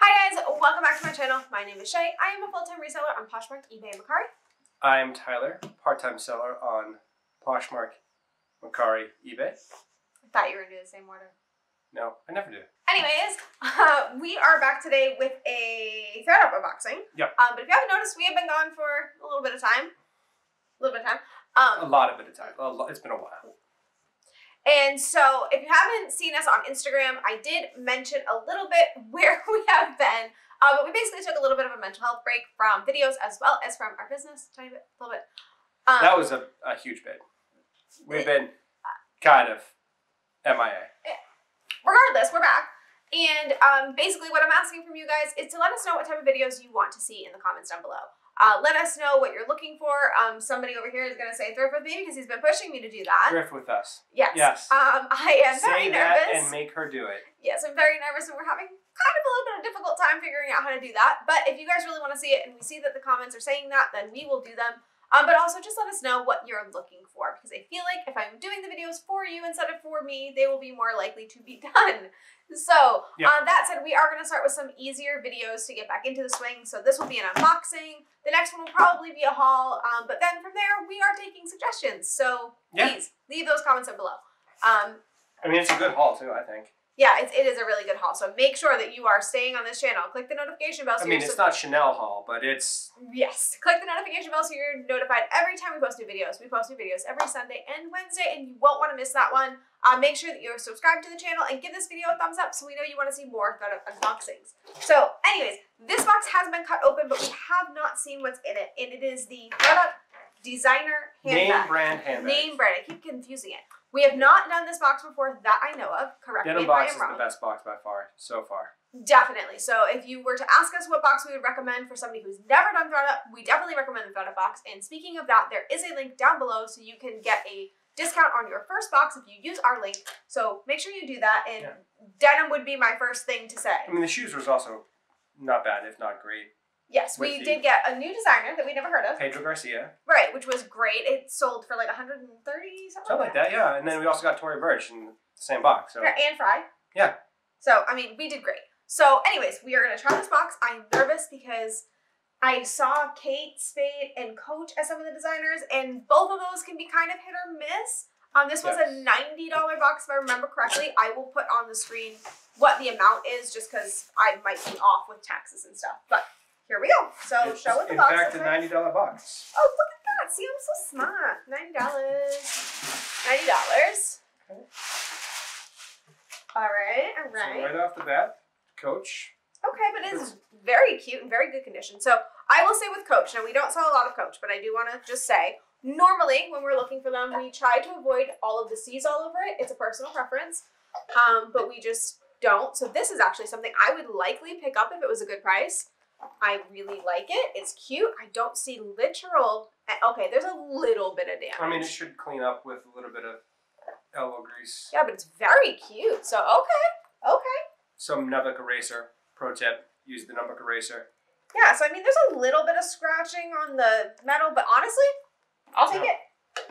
Hi guys, welcome back to my channel. My name is Shay. I am a full-time reseller on Poshmark, eBay, and Mercari. I'm Tyler, part-time seller on Poshmark, Mercari, eBay. I thought you were gonna do the same order. No, I never do. Anyways, uh, we are back today with a ThredUp unboxing. Yep. Um, but if you haven't noticed, we have been gone for a little bit of time. A little bit of time. A Um, lot of it of time. A It's been a while. And so if you haven't seen us on Instagram, I did mention a little bit where we have been. Uh, but we basically took a little bit of a mental health break from videos as well as from our business, tiny bit, a little bit. Um, That was a, a huge bit. We've been kind of MIA. regardless, we're back. And um, basically, what I'm asking from you guys is to let us know what type of videos you want to see in the comments down below. Uh, let us know what you're looking for. Um, somebody over here is going to say thrift with me because he's been pushing me to do that. Thrift with us. Yes. Yes. Um, I am very Say that nervous. and make her do it. yes, I'm very nervous, and we're having kind of a little bit of difficult time figuring out how to do that. But if you guys really want to see it, and we see that the comments are saying that, then we will do them. Um, but also just let us know what you're looking for because I feel like if I'm doing the videos for you instead of for me, they will be more likely to be done. So, Yeah. uh, that said, we are going to start with some easier videos to get back into the swing. So, this will be an unboxing. The next one will probably be a haul. Um, but then from there, we are taking suggestions. So, Yeah. please leave those comments down below. Um, I mean, it's a good haul too. I think. Yeah, it's, it is a really good haul. So, make sure that you are staying on this channel. Click the notification bell so I mean, it's not Chanel haul, but it's Yes. Click the notification bell so you're notified every time we post new videos. We post new videos every Sunday and Wednesday, and you won't want to miss that one. Uh, make sure that you're subscribed to the channel and give this video a thumbs up so we know you want to see more unboxings. So, anyways, this box has been cut open, but we have not seen what's in it, and it is the designer handbag. name brand handbag. Name brand. I keep confusing it. We have not done this box before that I know of. Correct me Denim if I box am is the best box by far so far. Definitely. So if you were to ask us what box we would recommend for somebody who's never done ThredUp, we definitely recommend the ThredUp box. And speaking of that, there is a link down below so you can get a discount on your first box if you use our link. So make sure you do that. And Yeah. denim would be my first thing to say. I mean, the shoes was also not bad, if not great. Yes, we the- did get a new designer that we never heard of. Pedro Garcia, Right, which was great. It sold for like 130 something, something like that, yeah. And then we also got Tory Burch in the same box. So Yeah, and Frye. Yeah. So, I mean, we did great. So, anyways, we are going to try this box. I'm nervous because I saw Kate Spade and Coach as some of the designers, and both of those can be kind of hit or miss. Um, this was a $90 box, if I remember correctly. I will put on the screen what the amount is just because I might be off with taxes and stuff. But here we go. So, it's, show what the in box fact looks a ninety dollar box. Oh, look at that. See, I'm so smart. $90. $90. Okay. All right, all So right. right off the bat, Coach. Okay, but it is very cute and very good condition. So I will say with Coach, now we don't sell a lot of Coach, but I do want to just say, normally when we're looking for them, we try to avoid all of the C's all over it. It's a personal preference, um, but we just don't. So this is actually something I would likely pick up if it was a good price. I really like it. It's cute. I don't see literal. eh, Okay, there's a little bit of damage. I mean, it should clean up with a little bit of elbow grease. yeah, but it's very cute. So okay, okay. Some Nubuck eraser. Pro tip: use the Nubuck eraser. Yeah, so I mean, there's a little bit of scratching on the metal, but honestly, I'll take Yeah. it.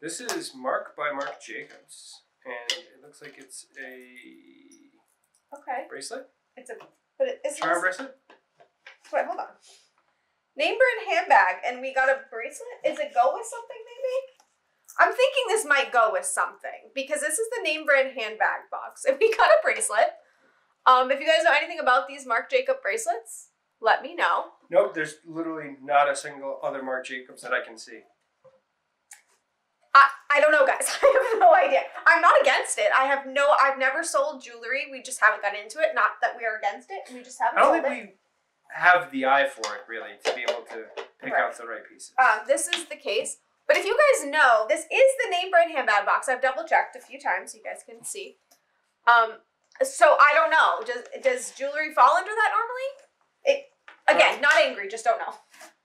This is Marc by Marc Jacobs, and it looks like it's a Okay, bracelet, it's a, but it is charm bracelet. Wait, hold on. Name brand handbag, and we got a bracelet. Is it go with something, maybe? I'm thinking this might go with something because this is the name brand handbag box, and we got a bracelet. Um, if you guys know anything about these Marc Jacob bracelets, let me know. Nope, there's literally not a single other Marc Jacobs that I can see. I, I don't know, guys. I have no idea. I'm not against it. I have no. I've never sold jewelry. We just haven't got into it. Not that we are against it. We just haven't I don't think it. we have the eye for it really to be able to pick Right. out the right pieces. Um, this is the case. But if you guys know, this is the name brand handbag box. I've double checked a few times so you guys can see. Um, so I don't know. Does does jewelry fall under that normally? It again, not angry, just don't know.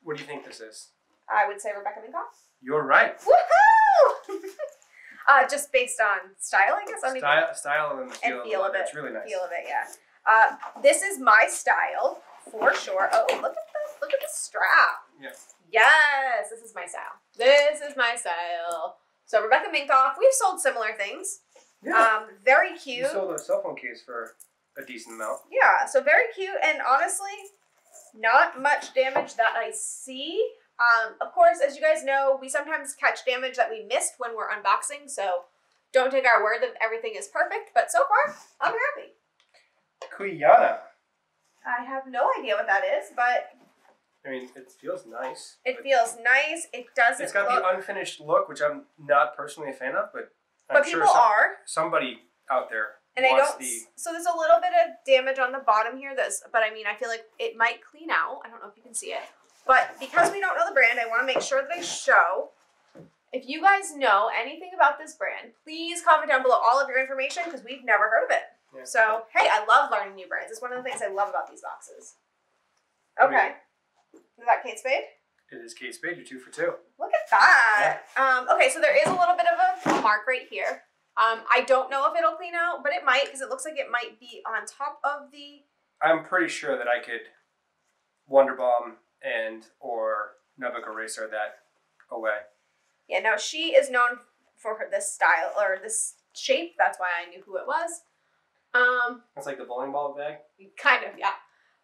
What do you think this is? I would say Rebecca Minkoff. You're right. Woohoo! uh, just based on style, I guess. I don't even Style, style and feel, and feel of it. It's really nice. feel of it, yeah. Uh, this is my style for sure. Oh, look at the look at the strap. Yeah. Yes, this is my style. This is my style. So Rebecca Minkoff, we've sold similar things. Yeah. Um, very you cute. sold a cell phone case for a decent amount. Yeah, so very cute and honestly, not much damage that I see. Um, of course, as you guys know, we sometimes catch damage that we missed when we're unboxing, so don't take our word that everything is perfect, but so far, I'm happy. Cuyana. I have no idea what that is, but I mean, it feels nice. it feels nice. It doesn't It's got look, the unfinished look, which I'm not personally a fan of, but I'm but sure people some- are. somebody out there And I wants don't. the. So there's a little bit of damage on the bottom here. This, but I mean, I feel like it might clean out. I don't know if you can see it, but because we don't know the brand, I want to make sure that I show. If you guys know anything about this brand, please comment down below all of your information because we've never heard of it. Yeah. So hey, I love learning new brands. It's one of the things I love about these boxes. I mean- Okay, is that Kate Spade? It is Kate Spade. You're two for two. Look at that. Um, okay, so there is a little bit of a mark right here. Um, I don't know if it'll clean out, but it might because it looks like it might be on top of the I'm pretty sure that I could Wonder Bomb and or Nubuck Eraser that away. Yeah, now she is known for her, this style or this shape. That's why I knew who it was. Um, It's like the bowling ball bag. kind of, yeah.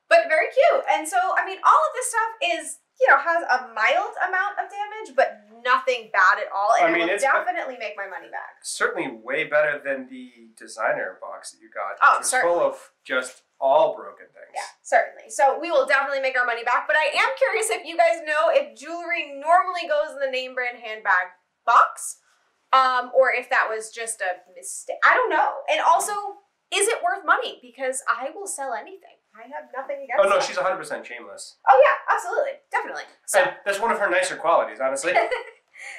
But very cute. And so, I mean, all of this stuff is, you know, has a mild amount of damage, but nothing bad at all. And I mean, it will it's- definitely make my money back. Certainly way better than the designer box that you got. Oh, which certainly. full of just all broken things. Yeah, certainly. So we will definitely make our money back. But I am curious if you guys know if jewelry normally goes in the name brand handbag box, um, or if that was just a mistake. I don't know. And also, is it worth money? Because I will sell anything. I have nothing against. Oh no, that. she's 100% shameless. Oh yeah, absolutely, definitely. So. And that's one of her nicer qualities, honestly.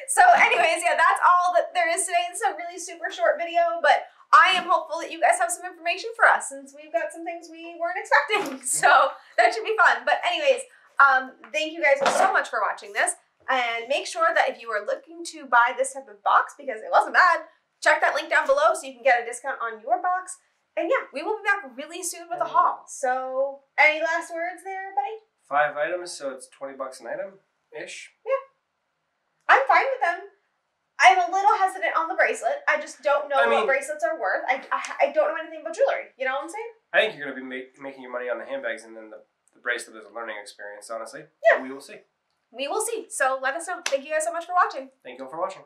So, anyways, yeah, that's all that there is today. It's a really super short video, but I am hopeful that you guys have some information for us since we've got some things we weren't expecting. So that should be fun. But anyways, um, thank you guys so much for watching this. And make sure that if you are looking to buy this type of box, because it wasn't bad, check that link down below so you can get a discount on your box. And yeah, we will be back really soon with a haul. So any last words there, buddy? Five items, so it's 20 bucks an item ish. Yeah. I'm fine with them. I'm a little hesitant on the bracelet. I just don't know I mean- what bracelets are worth. I, I, I don't know anything about jewelry. You know what I'm saying? I think you're going to be make, making your money on the handbags and then the, the bracelet is a learning experience, honestly. Yeah. We will see. We will see. So let us know. Thank you guys so much for watching. Thank you all for watching.